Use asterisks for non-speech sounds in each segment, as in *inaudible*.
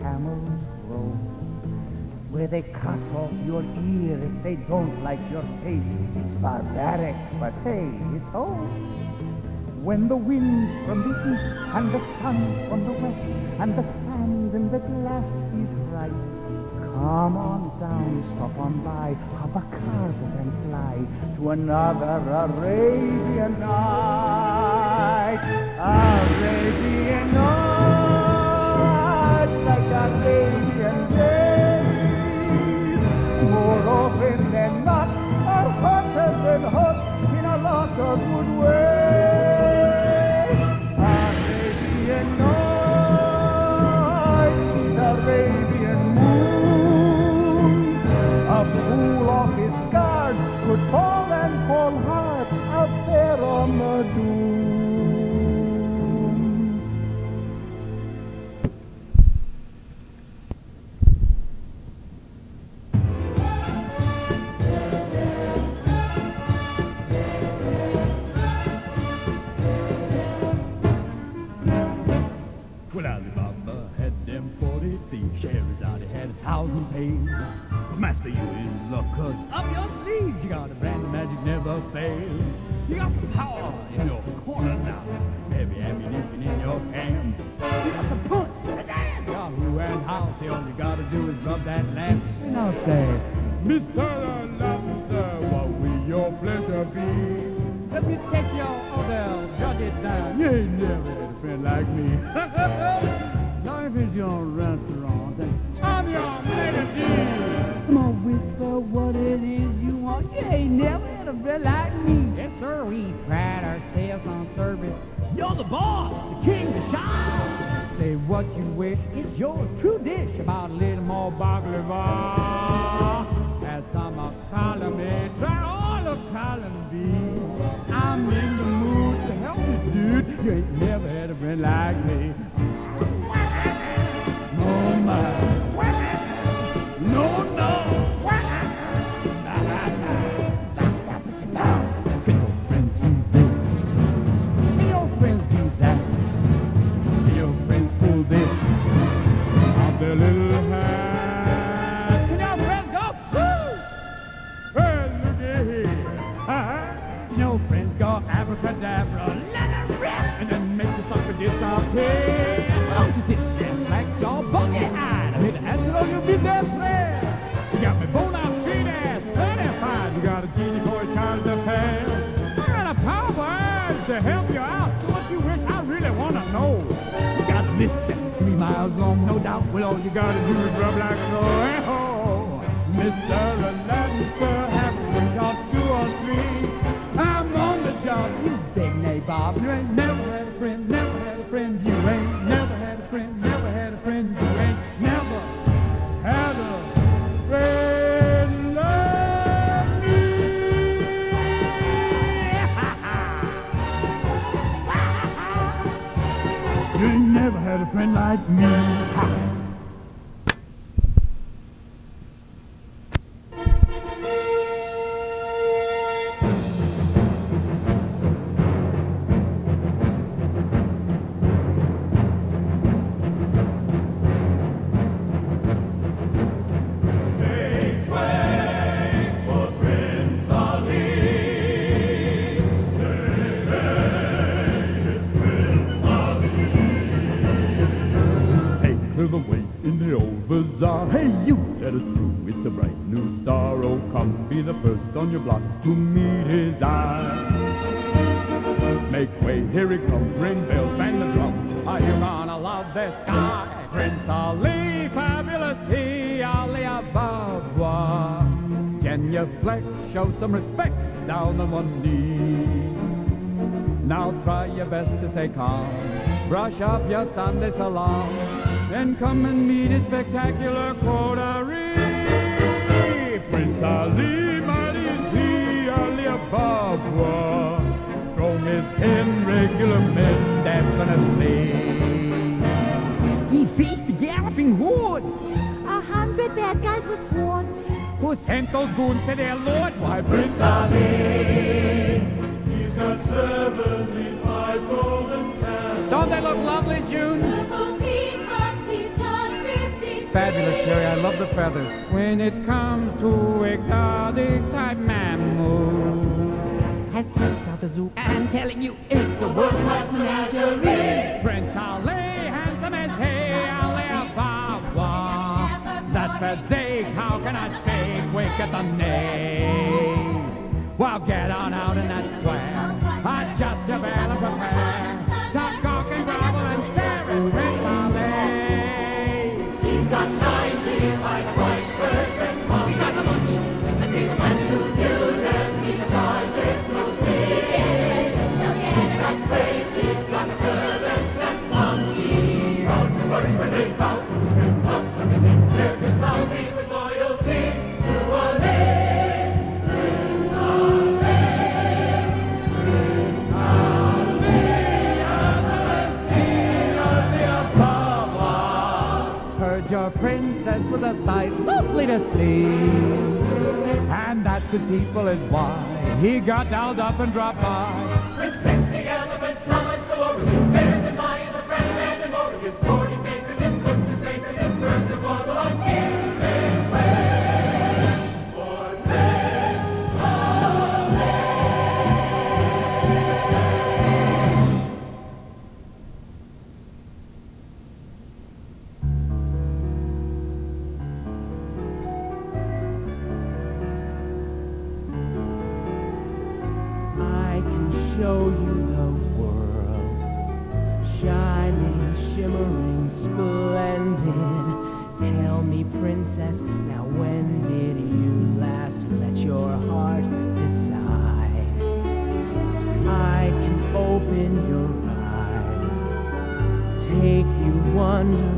camels grow. Where they cut off your ear if they don't like your face. It's barbaric, but hey, it's home. When the wind's from the east and the sun's from the west and the sand in the glass is right, come on down, stop on by, hop a carpet and fly to another Arabian night. Arabian nights do is rub that lamp. And I'll say, Mr. Lobster, what will your pleasure be? Let me take your order, jot it down. You ain't never had a friend like me. *laughs* Life is your restaurant, then I'm your manager. Come on, whisper what it is you want. You ain't never had a friend like me. Yes, sir. We pride ourselves on service. You're the boss, the king, the shine. Say what you wish, it's yours. True dish about a little more baklava. As some of column A, try all of column B. I'm in the mood to help you, dude. You ain't never had a friend like me. No, my. Well, all you gotta do is rub like so. Hey, ho. Mr. Aladdin, sir, have a shot two or three. I'm on the job, you big nabob. You ain't never had a friend, never had a friend. You ain't never had a friend, never had a friend. You ain't never had a friend like me. *laughs* you ain't never had a friend like me. Hey, you, let us through. It's a bright new star. Oh, come be the first on your block to meet his eye. Make way, here he comes. Ring bells, bang the drum. Are you gonna love this guy? Prince Ali, fabulous he, Ali Ababwa. Can you flex, show some respect down on one knee? Now try your best to stay calm. Brush up your Sunday salaam. Then come and meet his spectacular coterie. Prince Ali, mighty is he, Ali Ababwa. Strong as ten regular men, definitely. He faced the galloping horde. A hundred bad guys were sworn. Who sent those goons to their lord? Why, Prince Ali, he's got seventy-five golden cans. Don't they look lovely, June? Fabulous, Jerry. I love the feathers. When it comes to exotic type mammals, has just out the zoo and telling you it's a world-class menagerie. Prince Ali, handsome as hey, Ali Ababwa. That's physique, how can I speak? Wake at the name. Well, get on out in that square. I just developed a pair. And that the people is why he got dolled up and dropped by. With sixty elephants, llamas with bears and lions, a fresh and more, with forty bakers, show you the world, shining, shimmering, splendid. Tell me, princess, now when did you last let your heart decide? I can open your eyes, take you wonder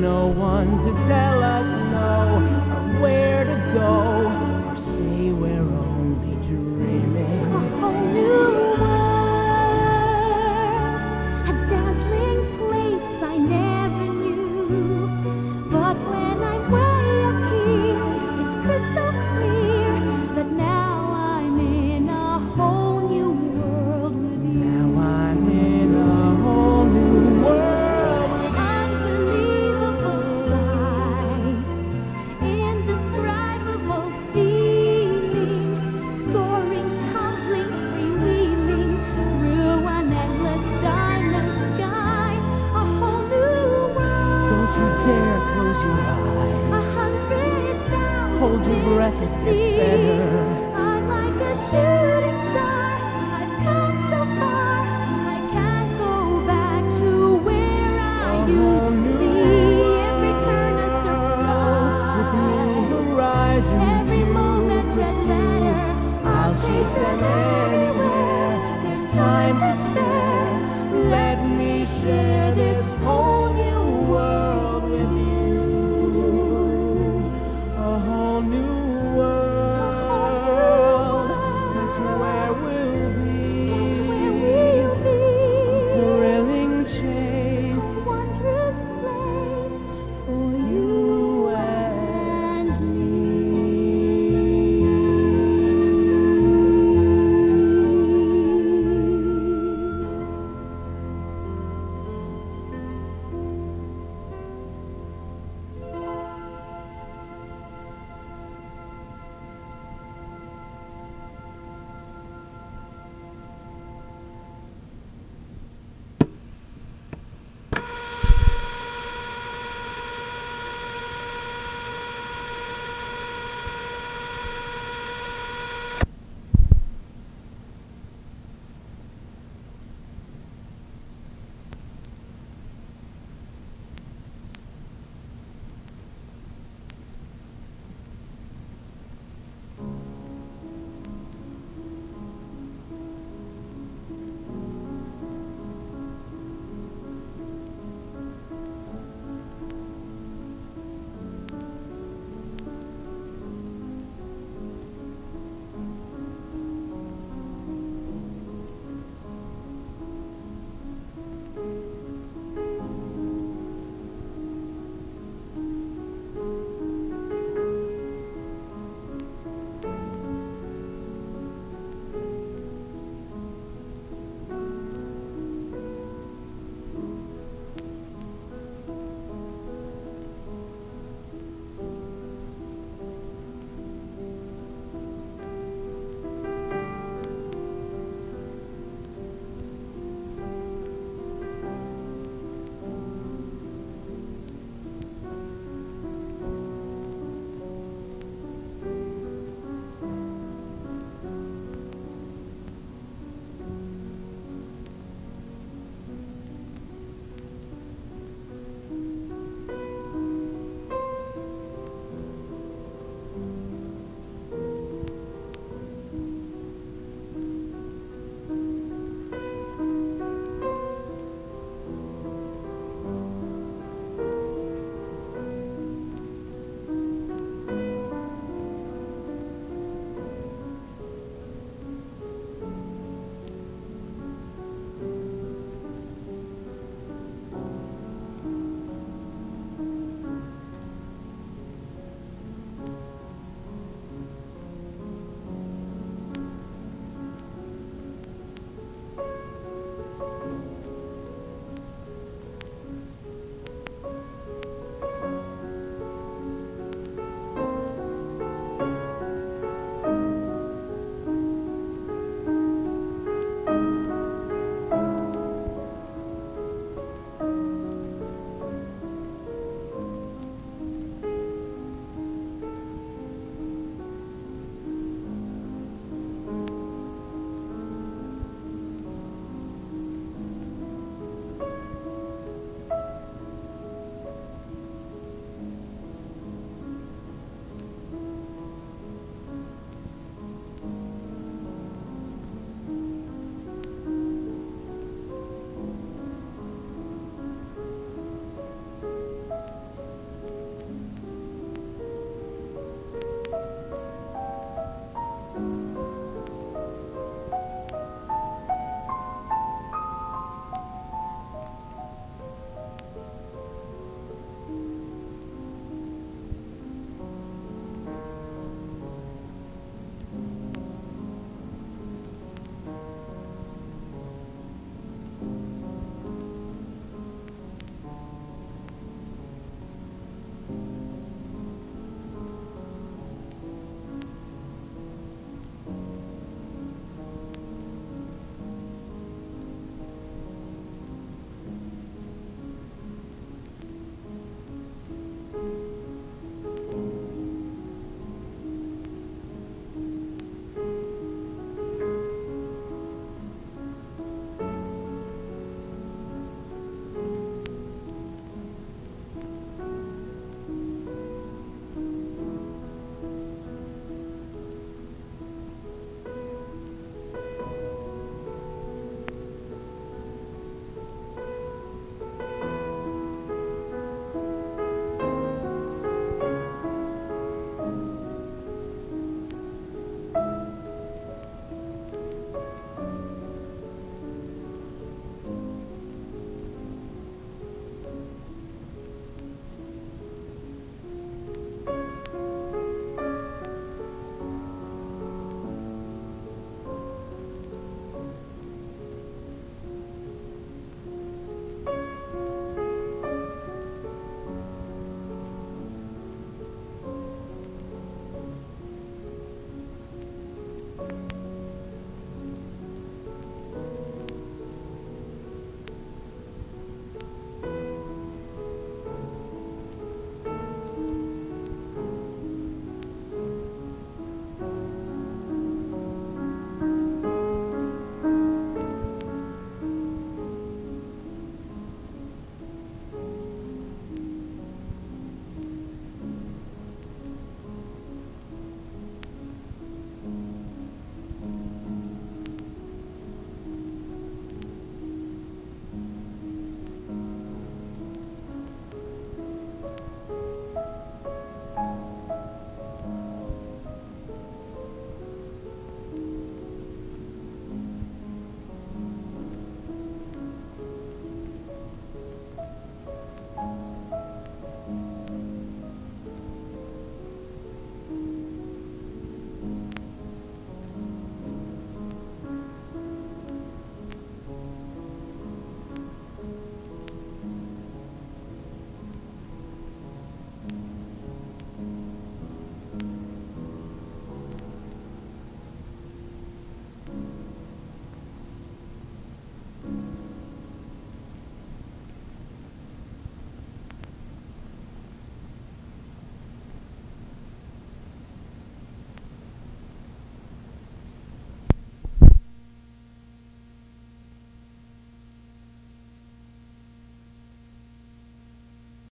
No one to tell